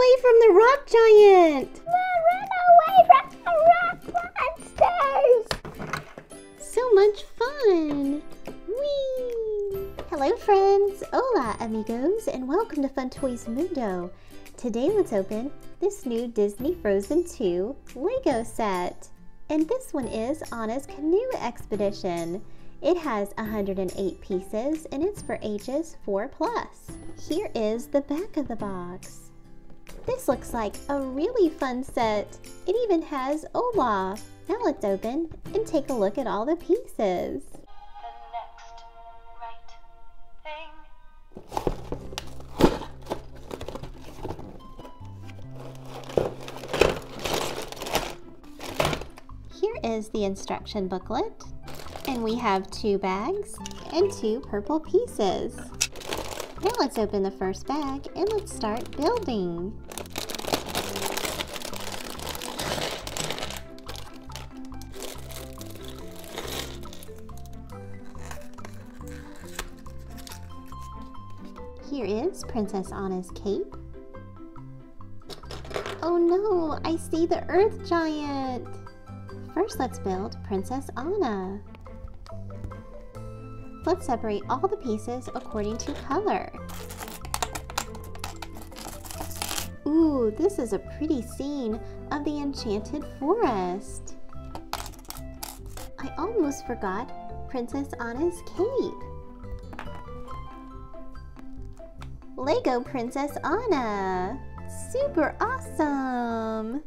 away from the rock giant! Mom, run away from the rock monsters! So much fun! Whee! Hello friends! Hola amigos and welcome to Fun Toys Mundo. Today let's open this new Disney Frozen 2 Lego set. And this one is Anna's Canoe Expedition. It has 108 pieces and it's for ages 4 plus. Here is the back of the box. This looks like a really fun set. It even has Olaf. Now let's open and take a look at all the pieces. the next right thing. Here is the instruction booklet. And we have two bags and two purple pieces. Now let's open the first bag and let's start building. Here is Princess Anna's cape. Oh no, I see the earth giant. First, let's build Princess Anna. Let's separate all the pieces according to color. Ooh, this is a pretty scene of the Enchanted Forest. I almost forgot Princess Anna's cape. Lego Princess Anna! Super awesome!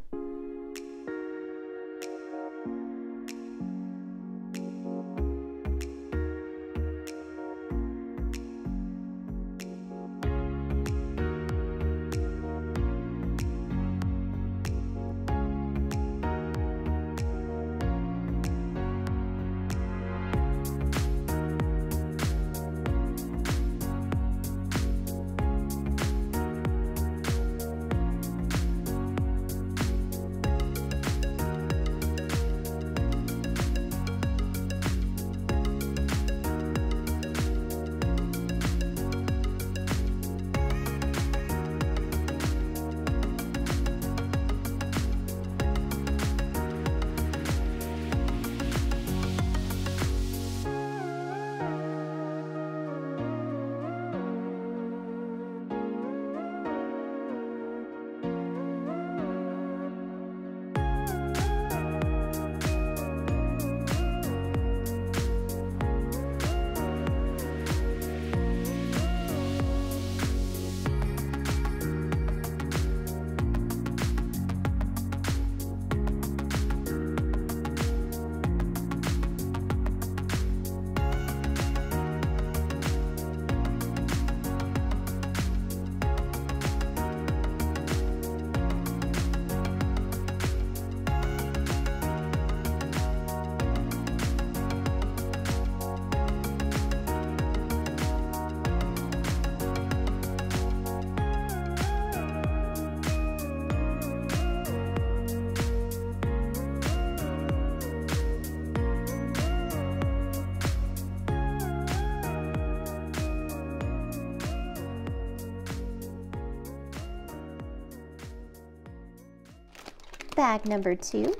Bag number two.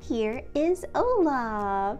Here is Olaf.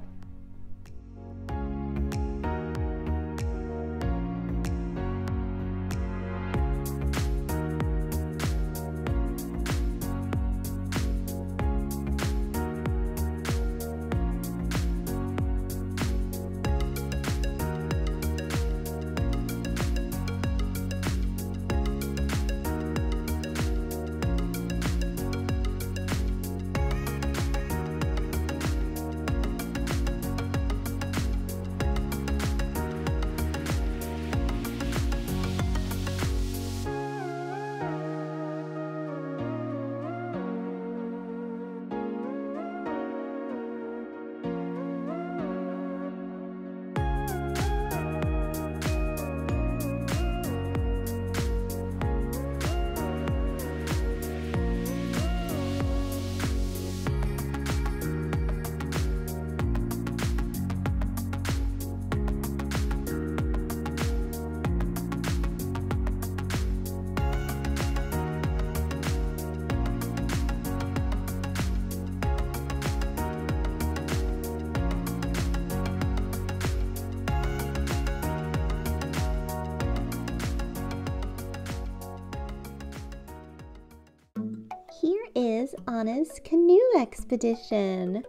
Is Anna's canoe expedition.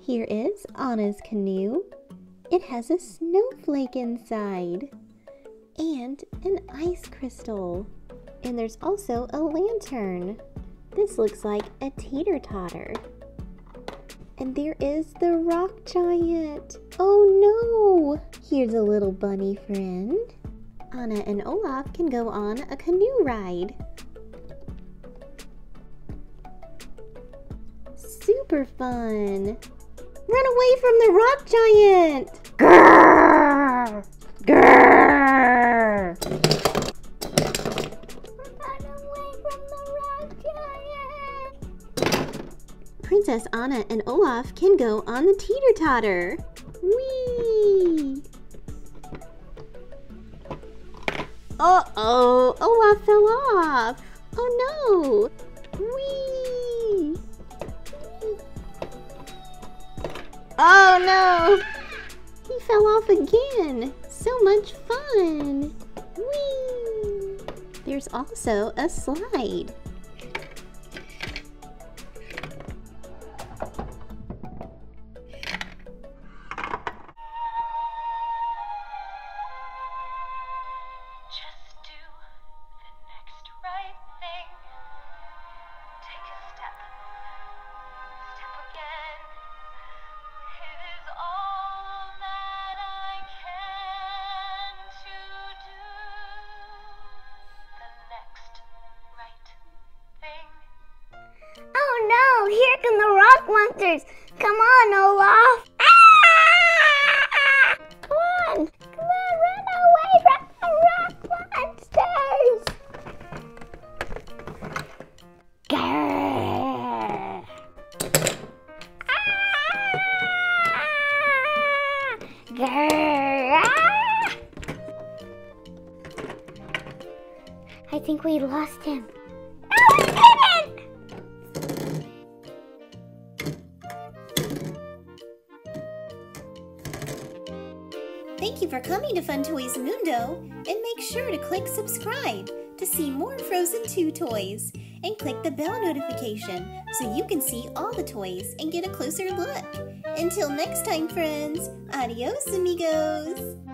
Here is Anna's canoe. It has a snowflake inside and an ice crystal. And there's also a lantern. This looks like a teeter totter. And there is the rock giant. Oh no! Here's a little bunny friend. Anna and Olaf can go on a canoe ride. Super fun! Run away from the rock giant! Grrr! Grrr! Run away from the rock giant. Princess Anna and Olaf can go on the teeter totter. Whee! Uh oh, Olaf fell off. Oh no! Oh no! He fell off again. So much fun. Whee! There's also a slide. Monsters. Come on, Olaf. Ah! Come on, come on, run away from the rock monsters. Grrr. Ah! Grrr. Ah! I think we lost him. For coming to Fun Toys Mundo, and make sure to click subscribe to see more Frozen 2 toys, and click the bell notification so you can see all the toys and get a closer look. Until next time, friends, adios, amigos!